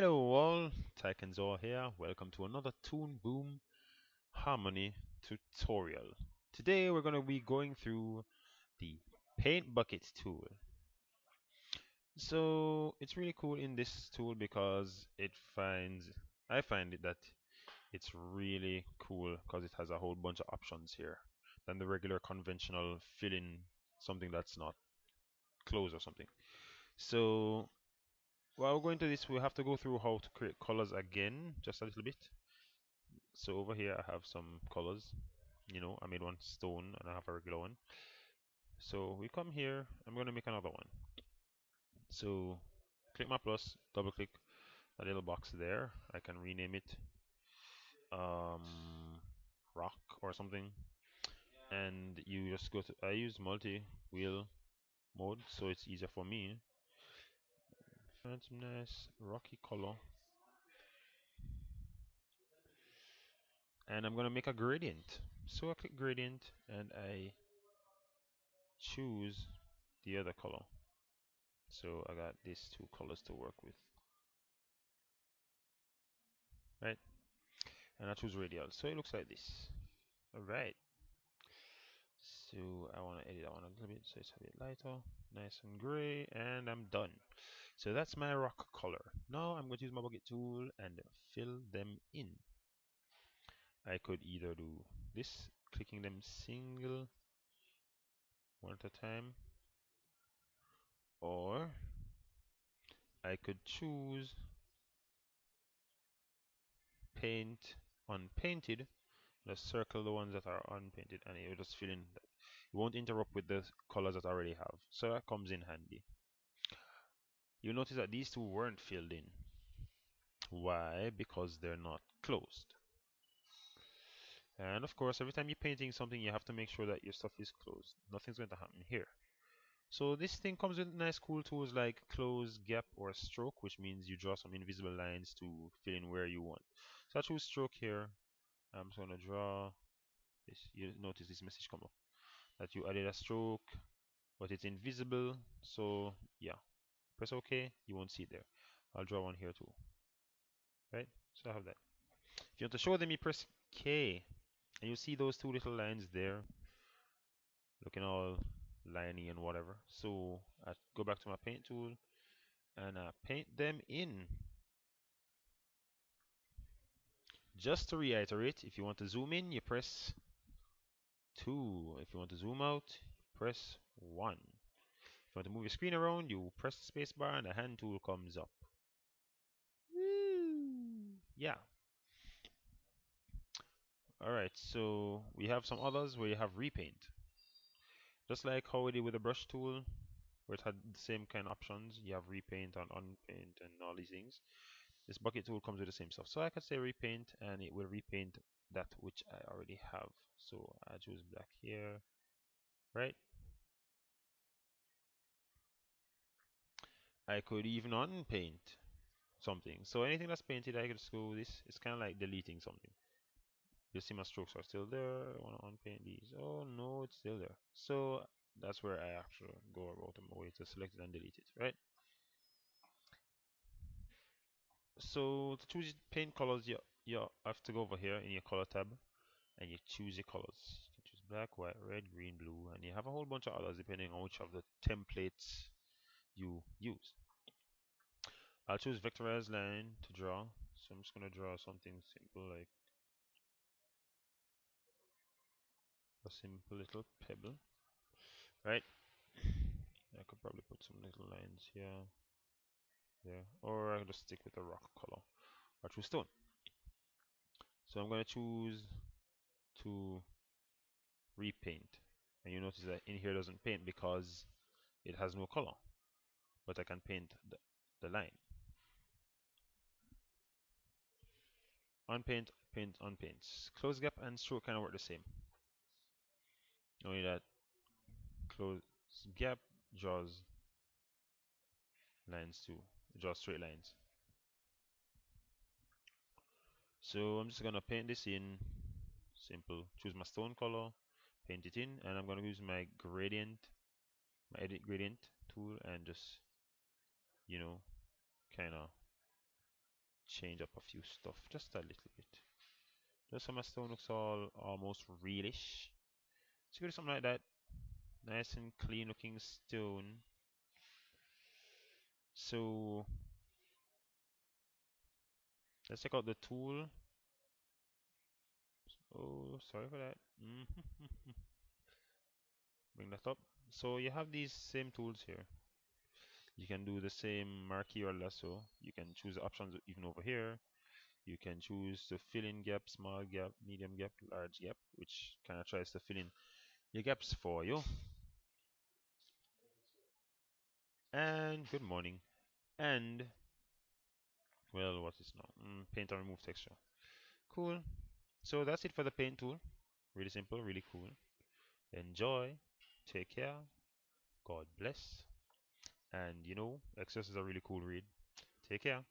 Hello all, Taikenzor here. Welcome to another Toon Boom Harmony tutorial. Today we're going to be going through the Paint Bucket tool. So it's really cool in this tool because it finds, I find it that it's really cool because it has a whole bunch of options here than the regular conventional filling something that's not closed or something. So while we're going to this, we have to go through how to create colors again, just a little bit. So over here, I have some colors. You know, I made one stone and I have a regular one. So we come here, I'm going to make another one. So click my plus, double click a little box there. I can rename it um, rock or something. And you just go to, I use multi-wheel mode, so it's easier for me some nice rocky color. And I'm gonna make a gradient so I click gradient and I choose the other color. So I got these two colors to work with. Right? And I choose radial. So it looks like this. Alright. So I want to edit that one a little bit so it's a bit lighter. Nice and gray and I'm done so that's my rock color. Now I'm going to use my bucket tool and fill them in. I could either do this clicking them single one at a time or I could choose paint unpainted just circle the ones that are unpainted and it will just fill in. It won't interrupt with the colors that I already have. So that comes in handy you'll notice that these two weren't filled in why because they're not closed and of course every time you're painting something you have to make sure that your stuff is closed nothing's going to happen here so this thing comes with nice cool tools like close, gap, or stroke, which means you draw some invisible lines to fill in where you want. So I choose stroke here. I'm just gonna draw this. You notice this message come up that you added a stroke, but it's invisible. So yeah, press OK. You won't see it there. I'll draw one here too. Right. So I have that. If you want to show them, you press K, and you see those two little lines there, looking all liney and whatever. So I go back to my paint tool and I paint them in. Just to reiterate, if you want to zoom in, you press 2. If you want to zoom out, press 1. If you want to move your screen around, you press the space bar and the hand tool comes up. Woo! Yeah. Alright, so we have some others where you have repaint. Just like how we did with the brush tool, where it had the same kind of options. You have repaint and unpaint and all these things. This bucket tool comes with the same stuff. So I can say repaint and it will repaint that which I already have. So I choose black here, right? I could even unpaint something. So anything that's painted, I could just go this. It's kind of like deleting something. You see my strokes are still there. I want to unpaint these. Oh no, it's still there. So that's where I actually go about my way to select it and delete it, right? So to choose paint colors, you, you have to go over here in your color tab and you choose your colors. You choose black, white, red, green, blue, and you have a whole bunch of others depending on which of the templates you use. I'll choose vectorized line to draw. So I'm just going to draw something simple like a simple little pebble right I could probably put some little lines here there or I'll just stick with the rock color or choose stone so I'm going to choose to repaint and you notice that in here doesn't paint because it has no color but I can paint the, the line. Unpaint paint unpaint. Close gap and stroke kind of work the same. Only that close gap draws lines too draws straight lines. So I'm just gonna paint this in simple. Choose my stone color paint it in and I'm gonna use my gradient my edit gradient tool and just you know kind of change up a few stuff just a little bit. Just so my stone looks all almost realish. So go to something like that. Nice and clean looking stone. So let's check out the tool. Oh, sorry for that. Mm-hmm. Bring that up. So you have these same tools here. You can do the same marquee or lasso. You can choose options even over here. You can choose to fill in gap, small gap, medium gap, large gap, which kind of tries to fill in your gaps for you. And good morning. And well, what is now? Mm, paint and remove texture. Cool. So that's it for the paint tool. Really simple, really cool. Enjoy. Take care. God bless. And you know, Exodus is a really cool read. Take care.